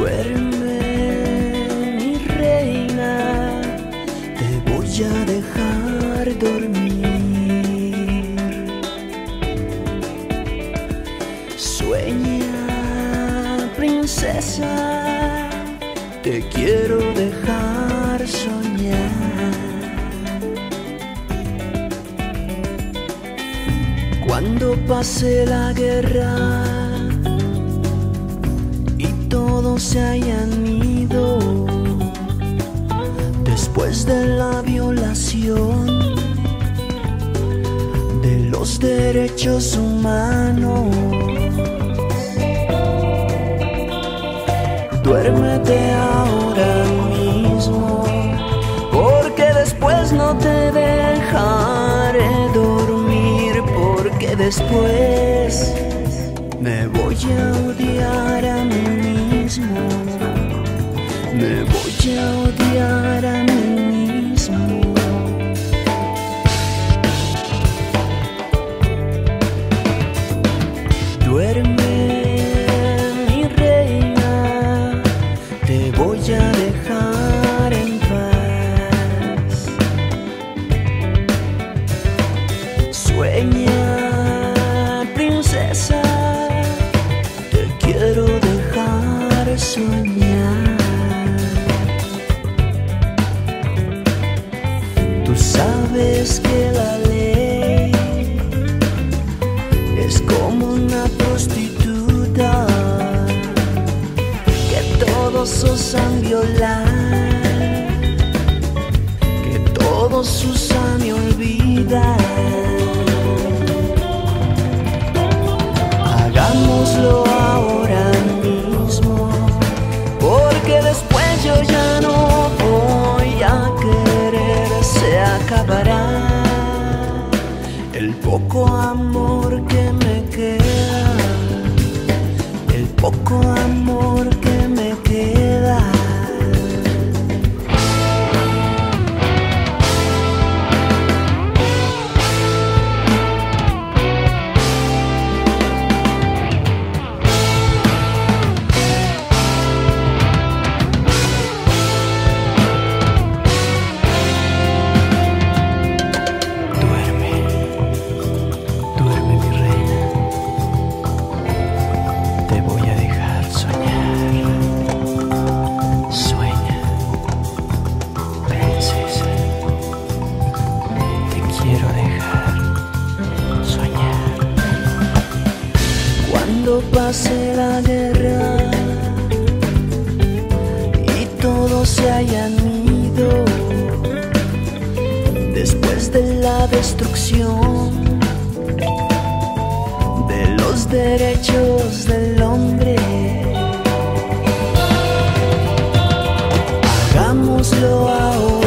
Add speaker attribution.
Speaker 1: Duerme, mi reina, te voy a dejar dormir. Sueña, princesa, te quiero dejar soñar. Cuando pase la guerra, se hayan ido, después de la violación de los derechos humanos. Duérmete ahora mismo, porque después no te dejaré dormir, porque después me voy a odiar a mí mismo, me voy a odiar a mí todos usan y olvidar. Hagámoslo ahora mismo, porque después yo ya no voy a querer, se acabará el poco amor que me queda, el poco amor que pase la guerra y todos se hayan ido después de la destrucción de los derechos del hombre. Hagámoslo ahora.